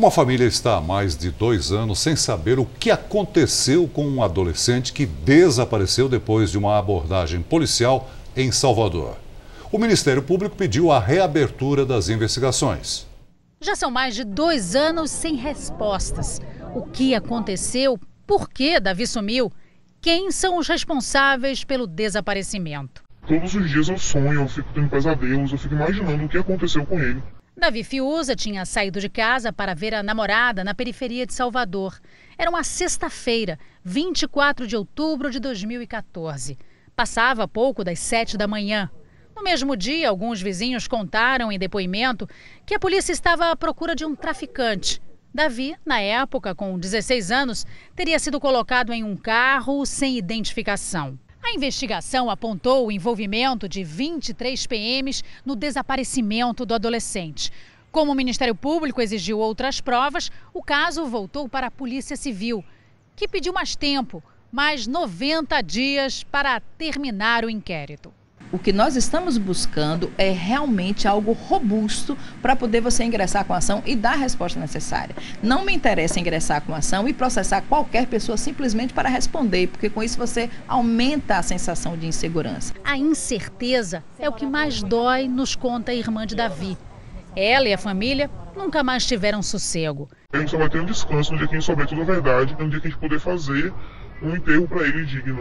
Uma família está há mais de dois anos sem saber o que aconteceu com um adolescente que desapareceu depois de uma abordagem policial em Salvador. O Ministério Público pediu a reabertura das investigações. Já são mais de dois anos sem respostas. O que aconteceu? Por que Davi sumiu? Quem são os responsáveis pelo desaparecimento? Todos os dias eu sonho, eu fico tendo pesadelos, eu fico imaginando o que aconteceu com ele. Davi Fiuza tinha saído de casa para ver a namorada na periferia de Salvador. Era uma sexta-feira, 24 de outubro de 2014. Passava pouco das sete da manhã. No mesmo dia, alguns vizinhos contaram em depoimento que a polícia estava à procura de um traficante. Davi, na época, com 16 anos, teria sido colocado em um carro sem identificação. A investigação apontou o envolvimento de 23 PMs no desaparecimento do adolescente. Como o Ministério Público exigiu outras provas, o caso voltou para a Polícia Civil, que pediu mais tempo, mais 90 dias para terminar o inquérito. O que nós estamos buscando é realmente algo robusto para poder você ingressar com a ação e dar a resposta necessária. Não me interessa ingressar com a ação e processar qualquer pessoa simplesmente para responder, porque com isso você aumenta a sensação de insegurança. A incerteza é o que mais dói, nos conta a irmã de Davi. Ela e a família nunca mais tiveram sossego. A gente só vai ter um descanso no dia que a gente souber toda a verdade, no dia que a gente puder fazer um enterro para ele digno.